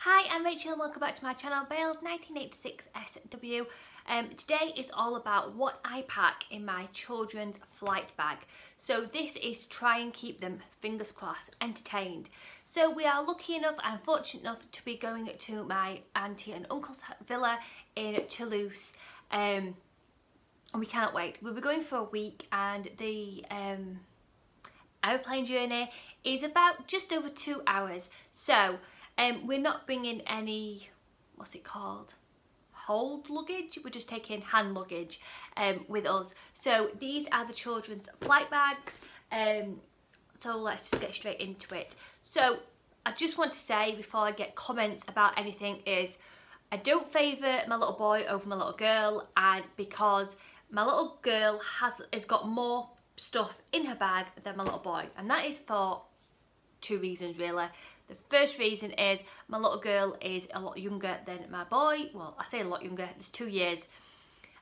Hi, I'm Rachel and welcome back to my channel, Bayles 1986 SW. Um, today is all about what I pack in my children's flight bag. So this is try and keep them, fingers crossed, entertained. So we are lucky enough and fortunate enough to be going to my auntie and uncle's villa in Toulouse. Um, and we cannot wait. We'll be going for a week and the um, airplane journey is about just over two hours. So um, we're not bringing any, what's it called? hold luggage? We're just taking hand luggage um, with us. So these are the children's flight bags um, so let's just get straight into it. So I just want to say before I get comments about anything is I don't favour my little boy over my little girl and because my little girl has has got more stuff in her bag than my little boy and that is for two reasons really the first reason is my little girl is a lot younger than my boy. Well, I say a lot younger, there's two years.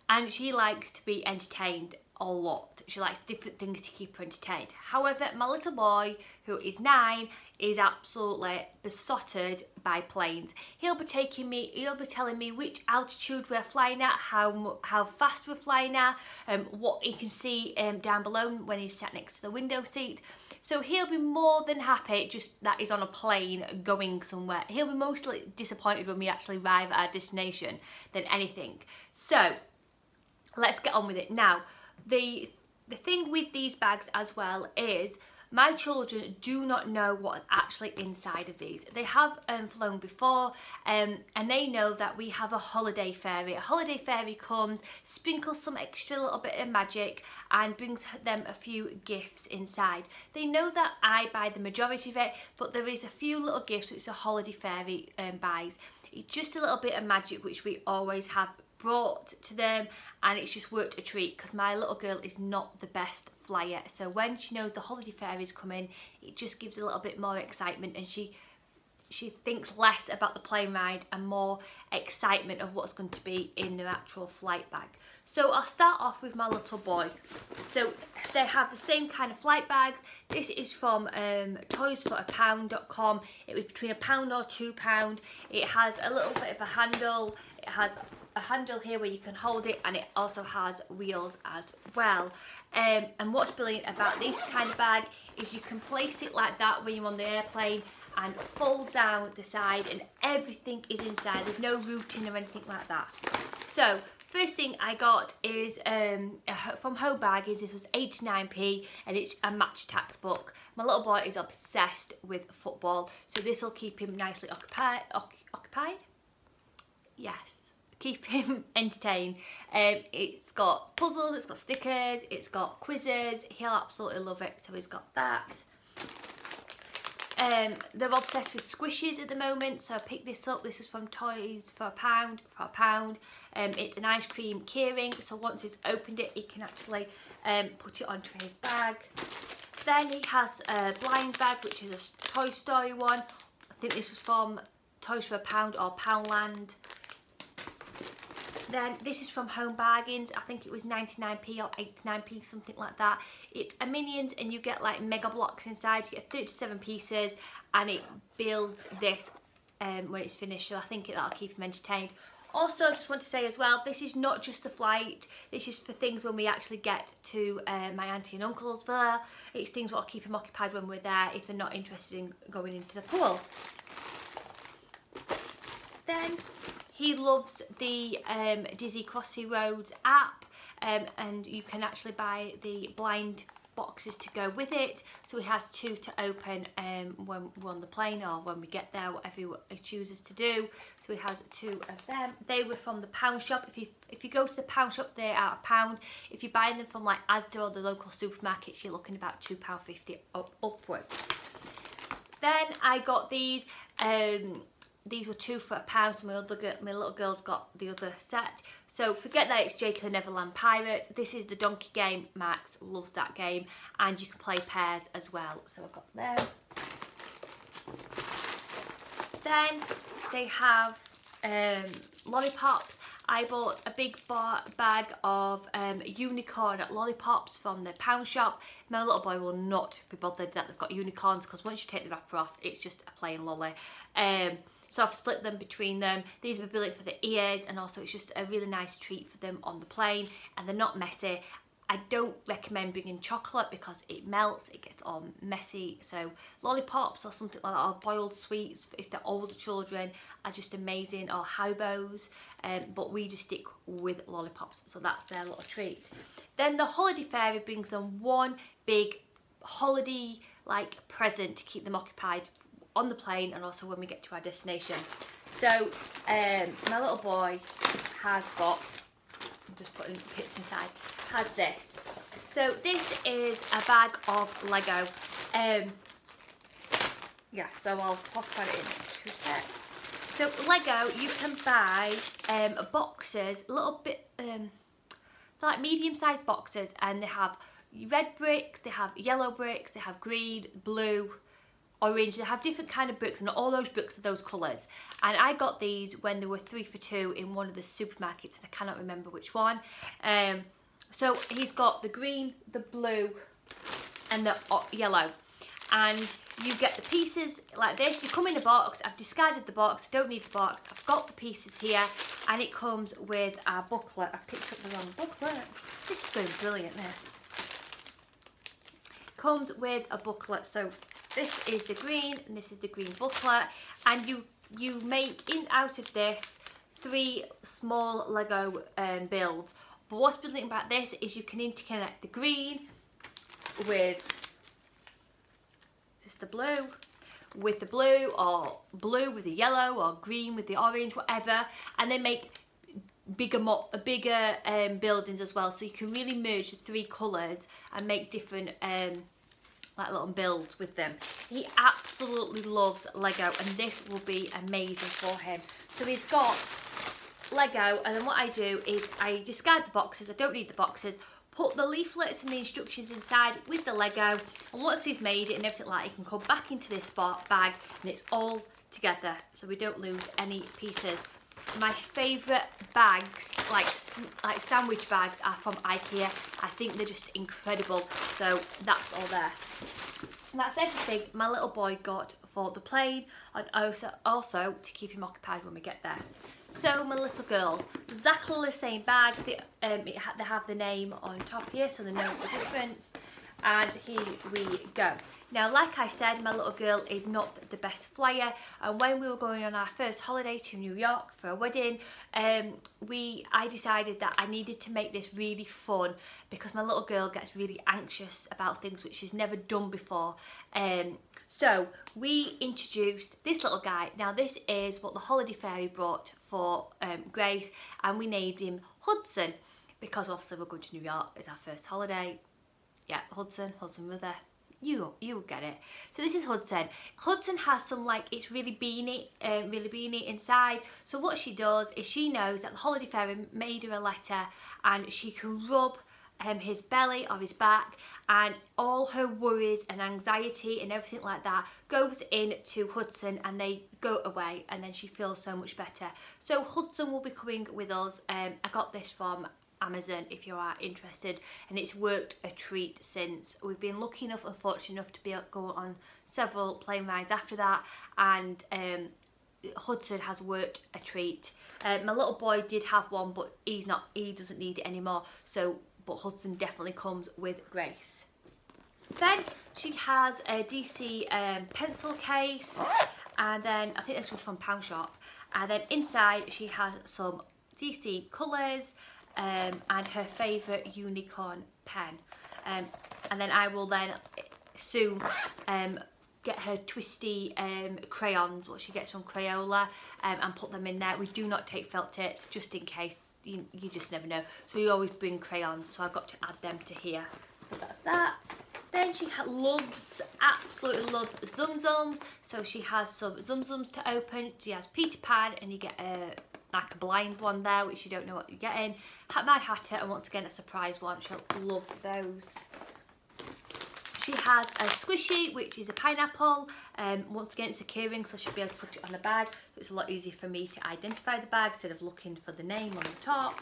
And she likes to be entertained a lot. She likes different things to keep her entertained. However, my little boy, who is nine, is absolutely besotted by planes. He'll be taking me, he'll be telling me which altitude we're flying at, how how fast we're flying at, um, what he can see um, down below when he's sat next to the window seat. So he'll be more than happy just that he's on a plane going somewhere. He'll be mostly disappointed when we actually arrive at our destination than anything. So let's get on with it. Now, the, the thing with these bags as well is my children do not know what is actually inside of these. They have um, flown before um, and they know that we have a holiday fairy. A holiday fairy comes, sprinkles some extra little bit of magic and brings them a few gifts inside. They know that I buy the majority of it, but there is a few little gifts which the holiday fairy um, buys. It's just a little bit of magic which we always have brought to them and it's just worked a treat because my little girl is not the best flyer so when she knows the holiday fair is coming it just gives a little bit more excitement and she she thinks less about the plane ride and more excitement of what's going to be in the actual flight bag. So I'll start off with my little boy. So they have the same kind of flight bags. This is from um, toysforapound.com. It was between a pound or two pound. It has a little bit of a handle. It has a handle here where you can hold it and it also has wheels as well. Um, and what's brilliant about this kind of bag is you can place it like that when you're on the airplane and fold down the side and everything is inside. There's no routing or anything like that. So first thing I got is um, from Home Bargains. This was 89p and it's a match textbook. My little boy is obsessed with football, so this will keep him nicely occupied. occupied? Yes keep him entertained. Um, it's got puzzles, it's got stickers, it's got quizzes. He'll absolutely love it, so he's got that. Um, they're obsessed with squishes at the moment, so I picked this up. This is from Toys for a pound. For a pound, um, it's an ice cream keyring. So once he's opened it, he can actually um, put it onto his bag. Then he has a blind bag, which is a Toy Story one. I think this was from Toys for a Pound or Poundland. Then this is from Home Bargains. I think it was 99p or 89p, something like that. It's a Minions and you get like Mega Bloks inside. You get 37 pieces and it builds this um, when it's finished. So I think that'll keep them entertained. Also, I just want to say as well, this is not just a flight. This is for things when we actually get to uh, my auntie and uncle's villa. It's things that will keep them occupied when we're there if they're not interested in going into the pool. Then he loves the um, Disney Crossy Roads app um, and you can actually buy the blind boxes to go with it. So he has two to open um, when we're on the plane or when we get there whatever he chooses to do. So he has two of them. They were from the pound shop. If you if you go to the pound shop they're at a pound. If you're buying them from like Asda or the local supermarkets you're looking about two pound fifty up, upwards. Then I got these um, these were two for a pound so my other girl, my little girl's got the other set. So forget that it's Jake the Neverland Pirates. This is the donkey game. Max loves that game and you can play pairs as well. So I've got them. Then they have um, lollipops. I bought a big bag of um, unicorn lollipops from the pound shop. My little boy will not be bothered that they've got unicorns because once you take the wrapper off, it's just a plain lolly. Um, so I've split them between them. These are brilliant for the ears and also it's just a really nice treat for them on the plane and they're not messy I don't recommend bringing chocolate because it melts, it gets all messy. So lollipops or something like that, or boiled sweets if they're older children are just amazing, or Haribos. Um, but we just stick with lollipops, so that's their little treat. Then the holiday fairy brings them one big holiday like present to keep them occupied on the plane and also when we get to our destination. So um, my little boy has got, I'm just putting bits inside, has this. So this is a bag of Lego. Um, yeah, so I'll about it in two. So Lego, you can buy um, boxes, little bit, um, like medium-sized boxes, and they have red bricks, they have yellow bricks, they have green, blue, orange. They have different kind of bricks and all those bricks are those colours. And I got these when they were three for two in one of the supermarkets and I cannot remember which one. Um, so he's got the green, the blue and the uh, yellow. And you get the pieces like this. You come in a box. I've discarded the box. I don't need the box. I've got the pieces here. And it comes with a booklet. I picked up the wrong booklet. This is going brilliant, this. Comes with a booklet. So this is the green and this is the green booklet. And you, you make in out of this three small Lego um, builds. But what's brilliant about this is you can interconnect the green with just the blue with the blue or blue with the yellow or green with the orange whatever. And then make bigger bigger um, buildings as well. So you can really merge the three colours and make different um, like little builds with them. He absolutely loves Lego and this will be amazing for him. So he's got Lego and then what I do is I discard the boxes, I don't need the boxes, put the leaflets and the instructions inside with the Lego and once he's made it and everything like he can come back into this bag and it's all together so we don't lose any pieces. My favourite bags, like like sandwich bags, are from Ikea. I think they're just incredible. So that's all there. And that's everything my little boy got for the plane and also, also to keep him occupied when we get there. So my little girls, exactly the same bag. They, um, ha they have the name on top here, so they know the difference. And here we go. Now, like I said, my little girl is not the best flyer. And when we were going on our first holiday to New York for a wedding, um, we I decided that I needed to make this really fun because my little girl gets really anxious about things which she's never done before. Um, so we introduced this little guy. Now this is what the Holiday Fairy brought for um, Grace and we named him Hudson because obviously we're going to New York. It's our first holiday. Yeah, Hudson, Hudson River. You, you get it. So this is Hudson. Hudson has some like, it's really beanie, uh, really beanie inside. So what she does is she knows that the Holiday Fairy made her a letter and she can rub um, his belly or his back and all her worries and anxiety and everything like that goes into Hudson and they go away and then she feels so much better. So Hudson will be coming with us. Um, I got this from Amazon if you are interested and it's worked a treat since. We've been lucky enough and fortunate enough to be able to go on several plane rides after that and um, Hudson has worked a treat. Uh, my little boy did have one but he's not he doesn't need it anymore so but Hudson definitely comes with Grace. Then she has a DC um, pencil case and then I think this was from Pound Shop and then inside she has some DC colours um, and her favourite unicorn pen um, and then I will then soon um, get her twisty um, crayons what she gets from Crayola um, and put them in there. We do not take felt tips just in case you, you just never know. So you always bring crayons, so I've got to add them to here. So that's that. Then she loves, absolutely loves Tsum Tsums. So she has some Tsum Tsums to open. She has Peter Pan and you get a like a blind one there, which you don't know what you're getting. Mad Hatter, and once again a surprise one. She'll love those. she has a squishy, which is a pineapple. Um, once again, it's a keyring, so she'll be able to put it on a bag. So it's a lot easier for me to identify the bag instead of looking for the name on the top.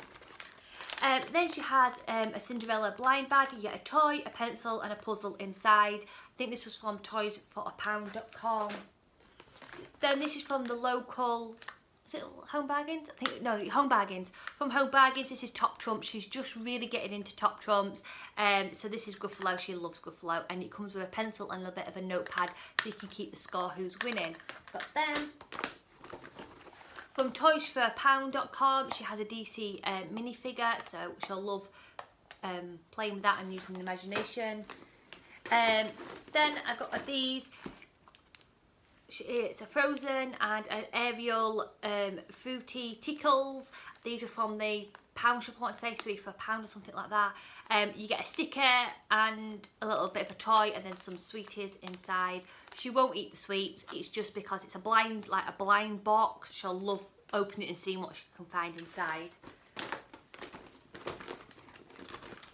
Um, then she has um, a Cinderella blind bag. You get a toy, a pencil and a puzzle inside. I think this was from toysforapound.com. Then this is from the local is it Home Bargains? I think, no, Home Bargains. From Home Bargains, this is Top Trumps. She's just really getting into Top Trumps. Um, so this is Gruffalo. She loves Gruffalo. And it comes with a pencil and a little bit of a notepad so you can keep the score who's winning. But then, From toysforapound.com, she has a DC uh, minifigure, so she'll love um, playing with that and using the imagination. Um, then I got these it's a Frozen and an Ariel um, Fruity Tickles. These are from the pound shop, I want to say, three for a pound or something like that. Um, you get a sticker and a little bit of a toy and then some sweeties inside. She won't eat the sweets, it's just because it's a blind, like a blind box. She'll love opening it and seeing what she can find inside.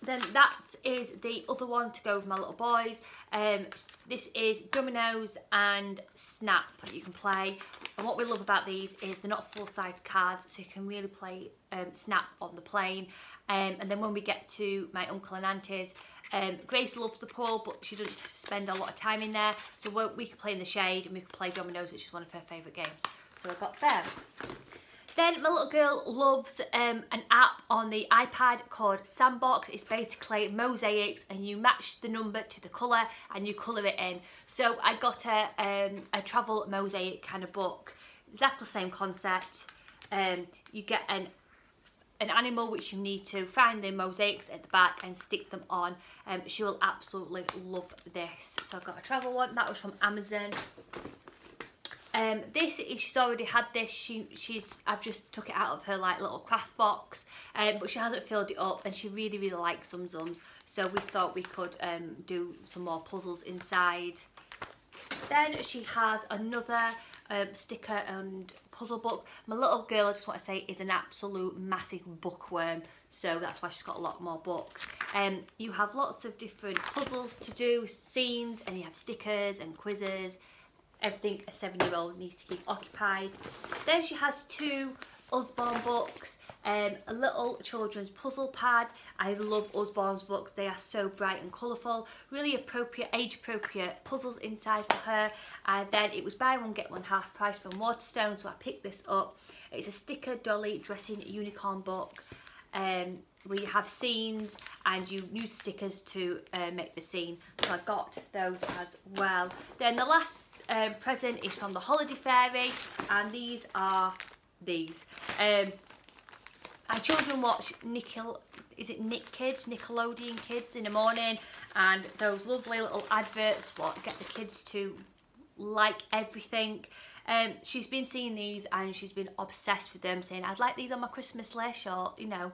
Then that is the other one to go with my little boys. Um, this is Dominoes and Snap that you can play. And what we love about these is they're not full-size cards, so you can really play um, Snap on the plane. Um, and then when we get to my uncle and aunties, um, Grace loves the pool, but she doesn't spend a lot of time in there. So we can play in the shade and we can play Dominoes, which is one of her favourite games. So I got them. Then my little girl loves um, an app on the iPad called Sandbox. It's basically mosaics and you match the number to the colour and you colour it in. So I got a, um, a travel mosaic kind of book. Exactly the same concept. Um, you get an an animal which you need to find the mosaics at the back and stick them on. Um, she will absolutely love this. So I've got a travel one. That was from Amazon. Um, this is she's already had this. She she's I've just took it out of her like little craft box, um, but she hasn't filled it up, and she really really likes Tsum Tsums. So we thought we could um, do some more puzzles inside. Then she has another um, sticker and puzzle book. My little girl, I just want to say, is an absolute massive bookworm, so that's why she's got a lot more books. Um, you have lots of different puzzles to do, scenes, and you have stickers and quizzes everything a seven-year-old needs to keep occupied. Then she has two Usborne books, um, a little children's puzzle pad. I love Usborne's books, they are so bright and colourful. Really appropriate, age-appropriate puzzles inside for her. And then it was buy one, get one half price from Waterstone, so I picked this up. It's a sticker dolly dressing unicorn book. Um, we have scenes and you use stickers to uh, make the scene. So I got those as well. Then the last um, present is from the Holiday Fairy and these are these. Um, our children watch Nickel, is it Nick Kids, Nickelodeon Kids in the morning and those lovely little adverts what get the kids to like everything. Um, she's been seeing these and she's been obsessed with them saying I'd like these on my Christmas list or you know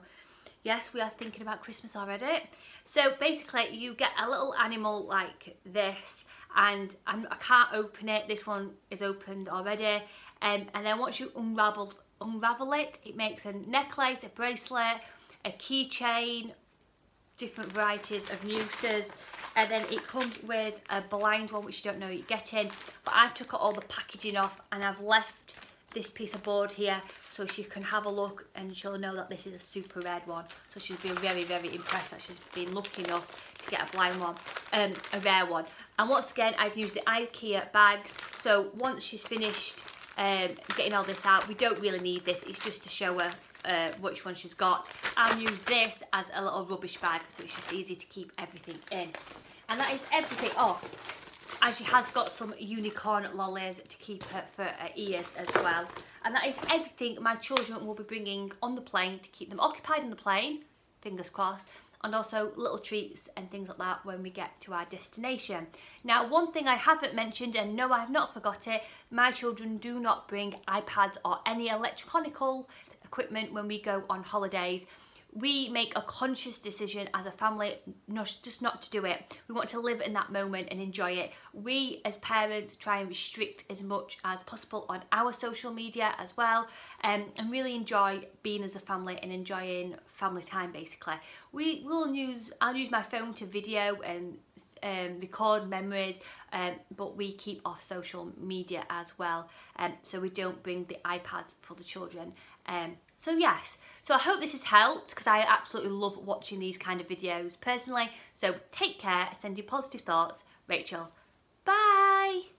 yes we are thinking about Christmas already so basically you get a little animal like this and I'm, I can not open it. This one is opened already. Um, and then once you unravel, unravel it, it makes a necklace, a bracelet, a keychain, different varieties of nooses. And then it comes with a blind one, which you don't know you're getting. But I've took all the packaging off and I've left this piece of board here so she can have a look and she'll know that this is a super red one. So she's been very very impressed that she's been lucky enough to get a blind one um a rare one. And once again I've used the Ikea bags. So once she's finished um getting all this out we don't really need this. It's just to show her uh, which one she's got. I'll use this as a little rubbish bag so it's just easy to keep everything in. And that is everything. Oh and she has got some unicorn lollies to keep her for her ears as well. And that is everything my children will be bringing on the plane to keep them occupied on the plane, fingers crossed, and also little treats and things like that when we get to our destination. Now, one thing I haven't mentioned, and no, I have not forgot it, my children do not bring iPads or any electronical equipment when we go on holidays we make a conscious decision as a family not just not to do it we want to live in that moment and enjoy it we as parents try and restrict as much as possible on our social media as well um, and really enjoy being as a family and enjoying family time basically we will use i'll use my phone to video and um, record memories, um, but we keep off social media as well. Um, so we don't bring the iPads for the children. Um, so yes, so I hope this has helped because I absolutely love watching these kind of videos personally. So take care, send you positive thoughts. Rachel, bye!